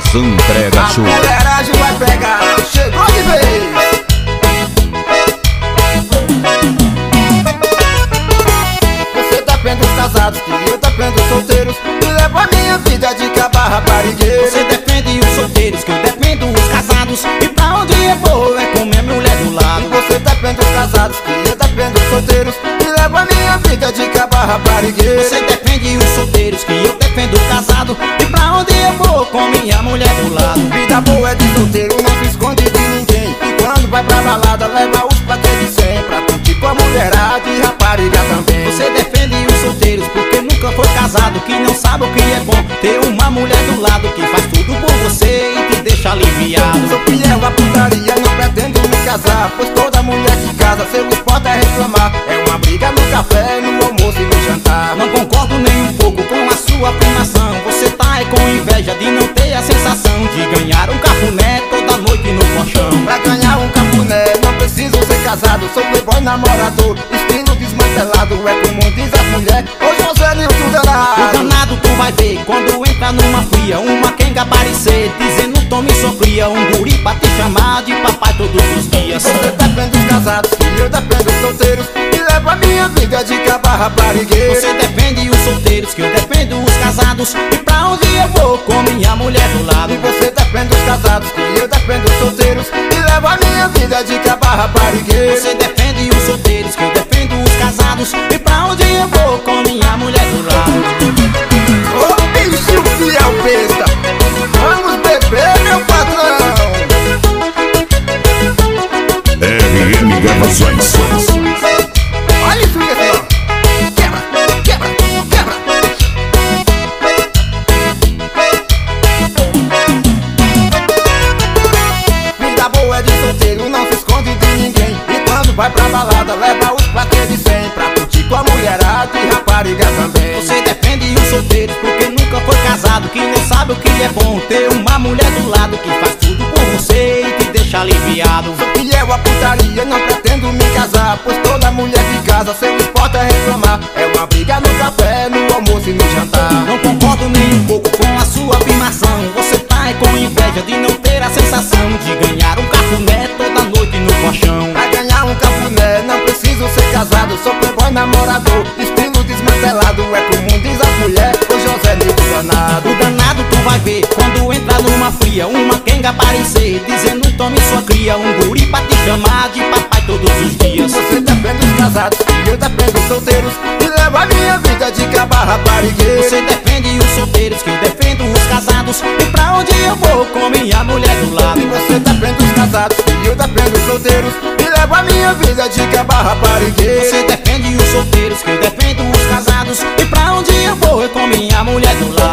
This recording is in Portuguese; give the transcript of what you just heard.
Santrega Show. A mulheragem vai pegar, chegou de vez. Você depende dos casados, que eu dependo dos solteiros. E levo a minha vida de caba raparigueiro. Você defende os solteiros, que eu defendo os casados E pra onde eu vou é com minha mulher do E lado você depende dos casados, que eu dependo dos solteiros. E levo a minha vida de caba raparigueiro. Você defende os solteiros, que eu defendo o casado E com minha mulher do lado. Vida boa é de solteiro, não se esconde de ninguém. E quando vai pra balada, leva os plaquês de 100 Pra curtir com a mulherada e rapariga também. Você defende os solteiros, porque nunca foi casado. Que não sabe o que é bom ter uma mulher do lado Que faz tudo por você e te deixa aliviado. Sou fiel à putaria, não pretendo me casar. Pois toda mulher que casa, seu pode é reclamar. É uma briga no café, no almoço e no jantar. Não concordo nem um pouco com a sua afirmação. Você tá aí com inveja sensação De ganhar um cafuné toda noite no colchão. Pra ganhar um cafuné, não preciso ser casado. Sou playboy namorador, estilo desmantelado. É como diz a mulher, ô José Nilton O danado tu vai ver quando entra numa fria. Uma quenga aparecer dizendo tome sofria Um guri pra te chamar de papai todos os dias. Você depende dos casados, e eu dependo dos solteiros. E levo a minha vida de caba raparigueiro Você defende os solteiros que eu defendo os casados levo a minha vida de caba raparigueiro Você defende os solteiros que eu defendo os casados. E pra onde eu vou com minha vai pra balada, leva os plaquês de 100 Pra curtir com a mulherada e rapariga também. Você defende os solteiros porque nunca foi casado Que não sabe o que é bom ter uma mulher do lado Que faz tudo por você e te deixa aliviado. Fiel à putaria, não pretendo me casar Pois toda mulher que casa, seu esporte reclamar É uma briga no café, no almoço e no jantar. Não concordo nem um pouco com a sua afirmação. Você tá com inveja de não ter a sensação De ganhar casado Sou playboy namorador, estilo desmantelado É como diz a mulher, o José Nilton danado O danado tu vai ver. Quando entra numa fria Uma quenga aparecer. Dizendo tome sua cria. Um guri pra te chamar de papai todos os dias. Você depende dos casados, e eu dependo dos solteiros. E levo a minha vida de caba raparigueiro Você defende os solteiros que eu defendo os casados. E pra onde eu vou com minha mulher do lado? E você depende dos casados, eu dependo dos solteiros E levo a minha vida de caba raparigueiro Você defende os solteiros que eu defendo os casados. E pra onde eu vou com minha mulher do lado